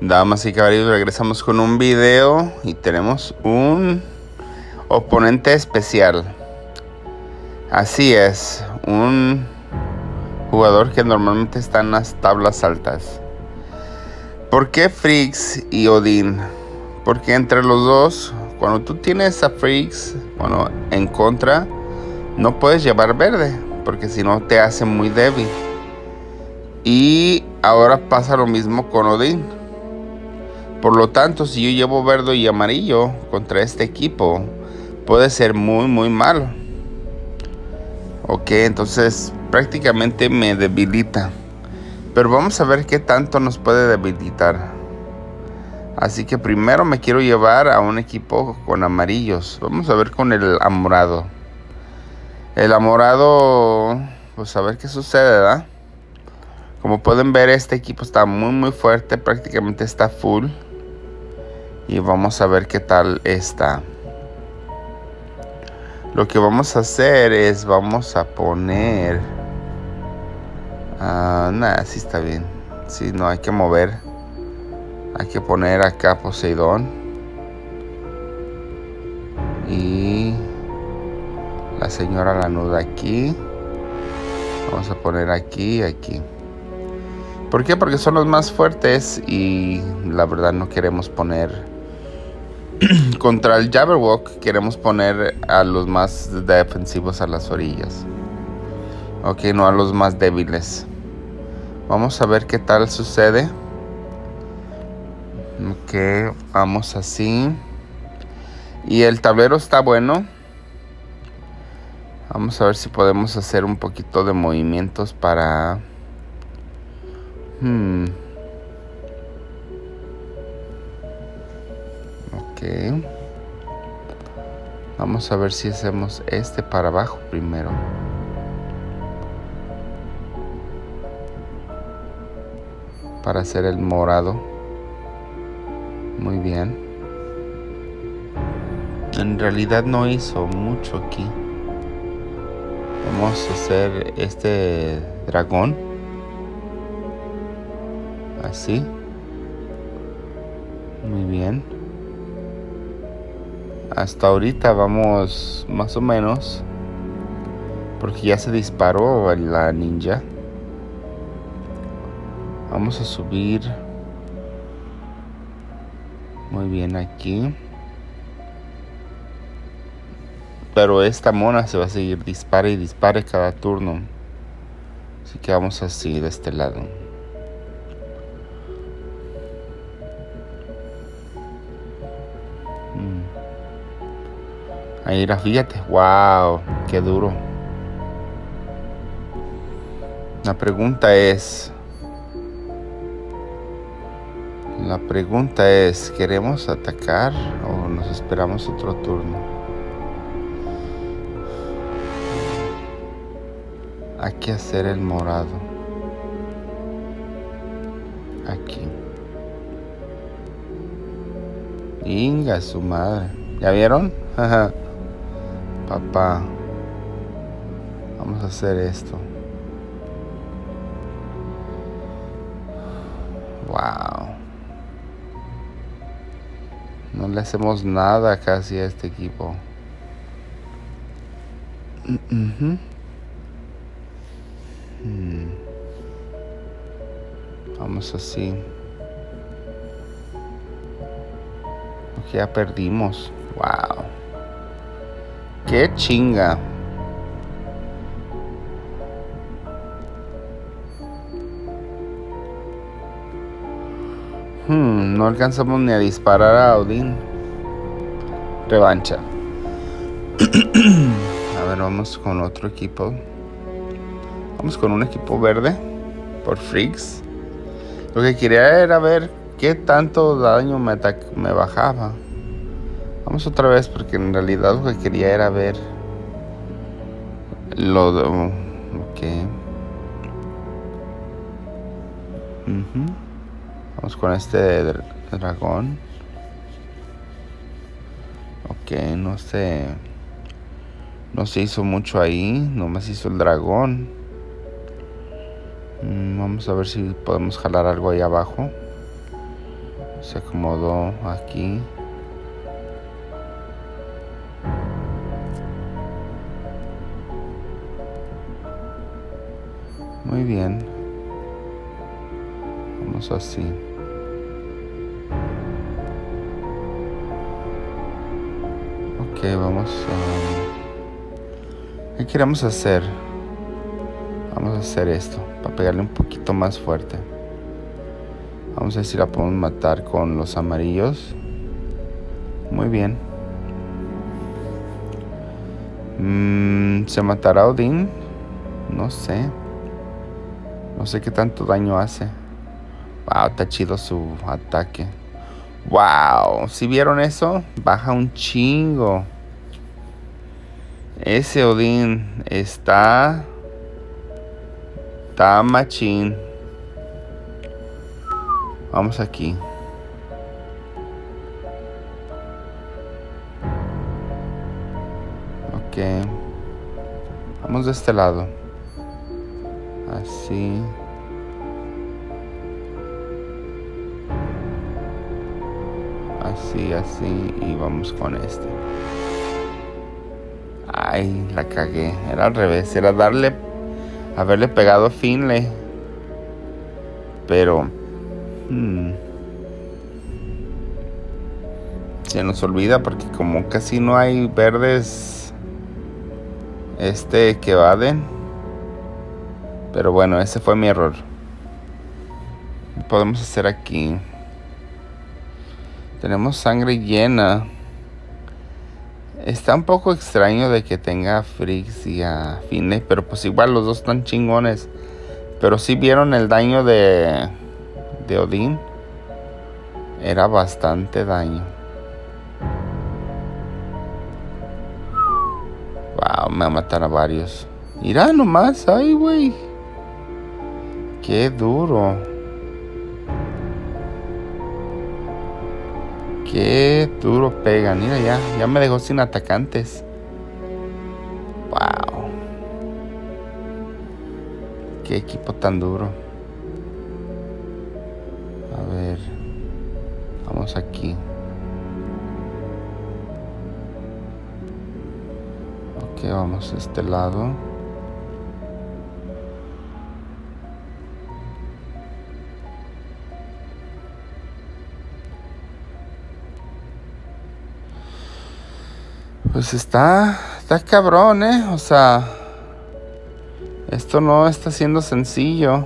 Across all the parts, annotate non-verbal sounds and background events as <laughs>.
Damas y caballeros, regresamos con un video y tenemos un oponente especial. Así es, un jugador que normalmente está en las tablas altas. ¿Por qué Freaks y Odin? Porque entre los dos, cuando tú tienes a Freaks, bueno, en contra, no puedes llevar verde, porque si no te hace muy débil. Y ahora pasa lo mismo con Odin por lo tanto, si yo llevo verde y amarillo contra este equipo, puede ser muy, muy malo. Ok, entonces prácticamente me debilita. Pero vamos a ver qué tanto nos puede debilitar. Así que primero me quiero llevar a un equipo con amarillos. Vamos a ver con el amorado. El amorado, pues a ver qué sucede, ¿verdad? Como pueden ver, este equipo está muy, muy fuerte. Prácticamente está full y vamos a ver qué tal está. Lo que vamos a hacer es vamos a poner... Ah, nada, sí está bien. Sí, no hay que mover. Hay que poner acá Poseidón. Y la señora la nuda aquí. Vamos a poner aquí aquí. ¿Por qué? Porque son los más fuertes y la verdad no queremos poner <clears throat> contra el Jabberwock queremos poner a los más defensivos a las orillas. Ok, no a los más débiles. Vamos a ver qué tal sucede. Ok, vamos así. Y el tablero está bueno. Vamos a ver si podemos hacer un poquito de movimientos para... Hmm. Vamos a ver si hacemos este para abajo primero. Para hacer el morado. Muy bien. En realidad no hizo mucho aquí. Vamos a hacer este dragón. Así. Muy bien. Hasta ahorita vamos más o menos. Porque ya se disparó la ninja. Vamos a subir. Muy bien aquí. Pero esta mona se va a seguir dispare y dispare cada turno. Así que vamos así de este lado. Ahí la fíjate. Wow, qué duro. La pregunta es. La pregunta es, ¿queremos atacar o nos esperamos otro turno? Hay que hacer el morado. Aquí. Inga su madre. ¿Ya vieron? <laughs> papá, vamos a hacer esto. Wow. No le hacemos nada casi a este equipo. Hmm. Vamos así. ya perdimos. Wow. Qué chinga. Hmm, no alcanzamos ni a disparar a Odin. Revancha. <clears throat> a ver, vamos con otro equipo. Vamos con un equipo verde. Por Freaks. Lo que quería era ver qué tanto daño me bajaba. Vamos otra vez porque en realidad lo que quería era ver lo de... Ok. Vamos con este dragón. Ok, no sé. No se hizo mucho ahí. Nomás hizo el dragón. Mm, vamos a ver si podemos jalar algo ahí abajo. Se acomodó aquí. Muy bien. Vamos así. Ok, vamos a... ¿Qué queremos hacer? Vamos a hacer esto, para pegarle un poquito más fuerte. Vamos a ver si la podemos matar con los amarillos. Muy bien. Mm, ¿Se matará Odín? No sé. No sé qué tanto daño hace. Wow, está chido su ataque. Wow, si vieron eso? Baja un chingo. Ese Odín está... Está machín. Vamos aquí. Ok. Vamos de este lado. Así. Así, así. Y vamos con este. Ay, la cagué. Era al revés. Era darle... Haberle pegado Finley. Pero... Hmm, se nos olvida porque como casi no hay verdes este que vaden pero bueno ese fue mi error podemos hacer aquí tenemos sangre llena está un poco extraño de que tenga Frix y a Fine pero pues igual los dos están chingones pero si vieron el daño de de Odín era bastante daño. Wow, me va a matar a varios. Mira nomás, ay, güey. Qué duro. Qué duro pega. Mira, ya, ya me dejó sin atacantes. Wow. Qué equipo tan duro. Vamos aquí. Ok, vamos a este lado. Pues está, está cabrón, ¿eh? O sea, esto no está siendo sencillo.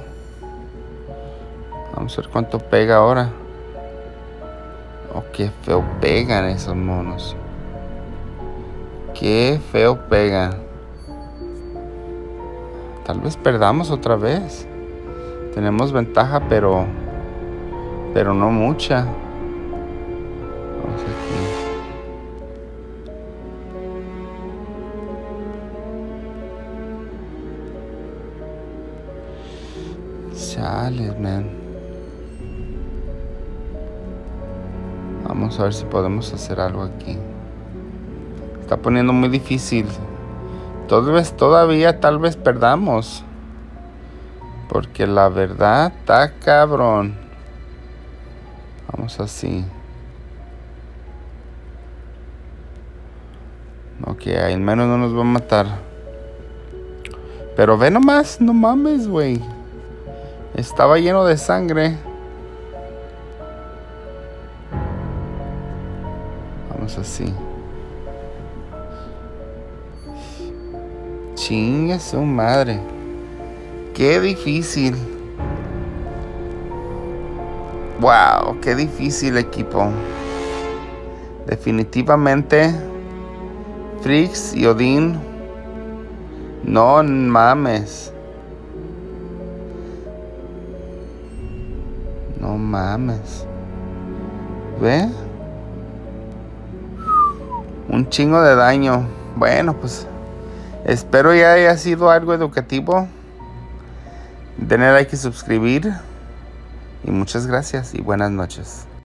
Vamos a ver cuánto pega ahora. Oh, qué feo pegan esos monos. Qué feo pegan. Tal vez perdamos otra vez. Tenemos ventaja, pero pero no mucha. Aquí. Chale, man. Vamos a ver si podemos hacer algo aquí. Está poniendo muy difícil. vez, todavía tal vez perdamos. Porque la verdad está cabrón. Vamos así. Ok, al menos no nos va a matar. Pero ve nomás, no mames, güey. Estaba lleno de sangre. así. Chinga su madre. Qué difícil. Wow, qué difícil equipo. Definitivamente, Frix y Odin. No mames. No mames. ¿Ve? un chingo de daño. Bueno, pues espero ya haya sido algo educativo. Denle like y suscribir. Y muchas gracias y buenas noches.